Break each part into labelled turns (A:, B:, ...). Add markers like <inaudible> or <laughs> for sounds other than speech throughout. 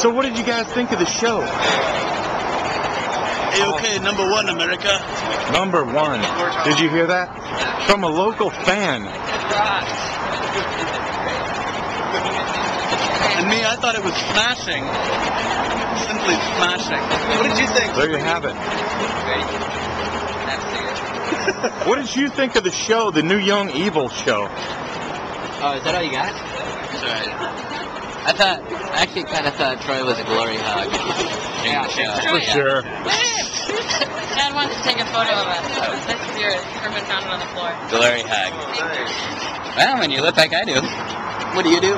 A: So what did you guys think of the show?
B: okay, number one, America.
A: Number one. Did you hear that? From a local fan.
B: And me, I thought it was smashing. Simply smashing. What did you think?
A: There you have it. <laughs> What did you think of the show, the new Young Evil show?
C: Oh, is that all you got?
B: Sorry.
C: I thought, I actually kind of thought Troy was a glory hog.
D: Yeah,
A: For sure. <laughs>
E: Dad wants to take a photo of us. This is yours. Herman found it on the floor.
C: Glory hog. Well, when you look like I do. What do you do?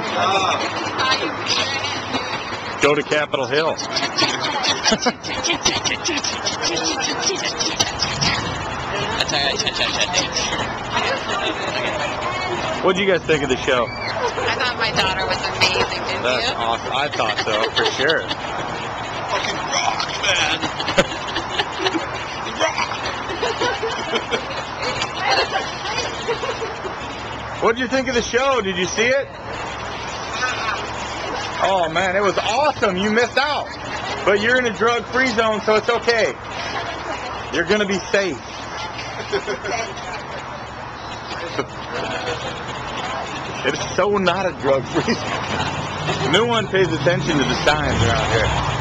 A: Go to Capitol Hill. <laughs> What do you guys think of the show?
E: I thought my daughter was amazing, didn't
A: That's
E: you?
A: awesome. I thought so, for sure.
B: Fucking rock, man.
A: What did you think of the show? Did you see it? Oh man, it was awesome. You missed out. But you're in a drug-free zone, so it's okay. You're gonna be safe. It's so not a drug-free. No one pays attention to the signs around here.